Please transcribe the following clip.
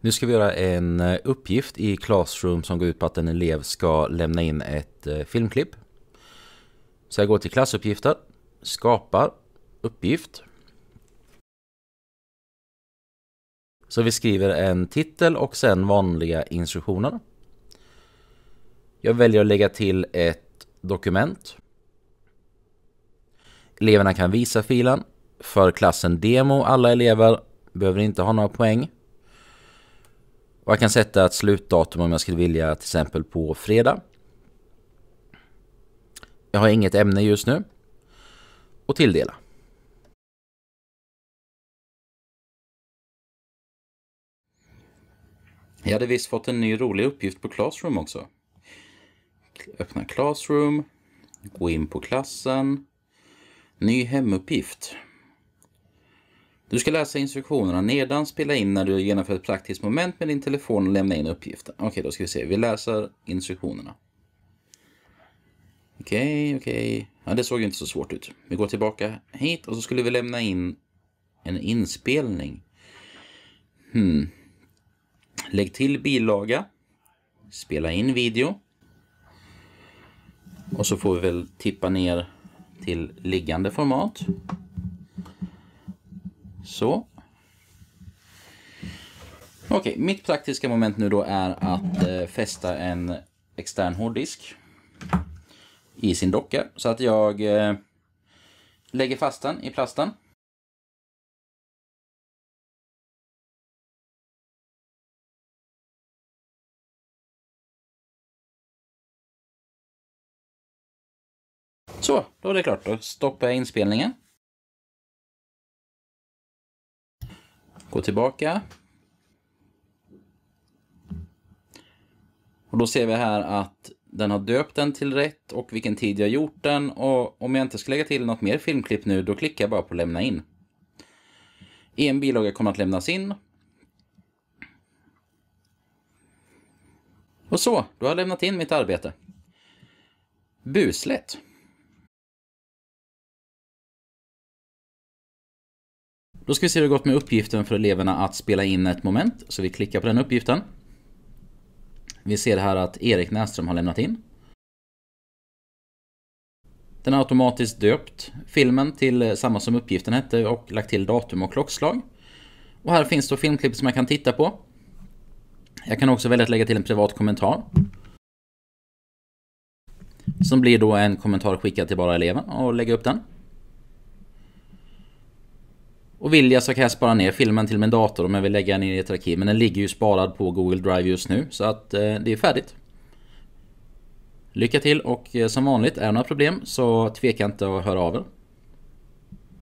Nu ska vi göra en eh, uppgift i Classroom som går ut på att en elev ska lämna in ett eh, filmklipp. Så jag går till klassuppgifter, skapar, uppgift. Så vi skriver en titel och sen vanliga instruktioner. Jag väljer att lägga till ett dokument. Eleverna kan visa filen. För klassen demo alla elever behöver inte ha några poäng. Och jag kan sätta ett slutdatum om jag skulle vilja till exempel på fredag. Jag har inget ämne just nu. Och tilldela. Jag hade visst fått en ny rolig uppgift på Classroom också. Öppna Classroom. Gå in på klassen. Ny hemuppgift. Du ska läsa instruktionerna nedan, spela in när du genomför ett praktiskt moment med din telefon och lämna in uppgiften. Okej, då ska vi se. Vi läser instruktionerna. Okej, okej. Ja, det såg ju inte så svårt ut. Vi går tillbaka hit och så skulle vi lämna in en inspelning. Hmm. Lägg till bilaga. Spela in video. Och så får vi väl tippa ner till liggande format. Så. Okej, okay, mitt praktiska moment nu då är att eh, fästa en extern hårddisk i sin docka. Så att jag eh, lägger fast den i plasten. Så, då är det klart. Då stoppar jag inspelningen. Gå tillbaka. Och då ser vi här att den har döpt den till rätt och vilken tid jag gjort den. Och om jag inte ska lägga till något mer filmklipp nu, då klickar jag bara på lämna in. En bilaga kommer att lämnas in. Och så, då har jag lämnat in mitt arbete. Buslätt. Då ska vi se hur det gått med uppgiften för eleverna att spela in ett moment. Så vi klickar på den uppgiften. Vi ser här att Erik Näsström har lämnat in. Den har automatiskt döpt filmen till eh, samma som uppgiften hette och lagt till datum och klockslag. Och här finns då filmklipp som jag kan titta på. Jag kan också välja att lägga till en privat kommentar. Som blir då en kommentar skickad till bara eleven och lägga upp den. Och vill jag så kan jag spara ner filmen till min dator om jag vill lägga den i ett arkiv. Men den ligger ju sparad på Google Drive just nu så att eh, det är färdigt. Lycka till och eh, som vanligt, är det några problem så tveka inte att höra av er.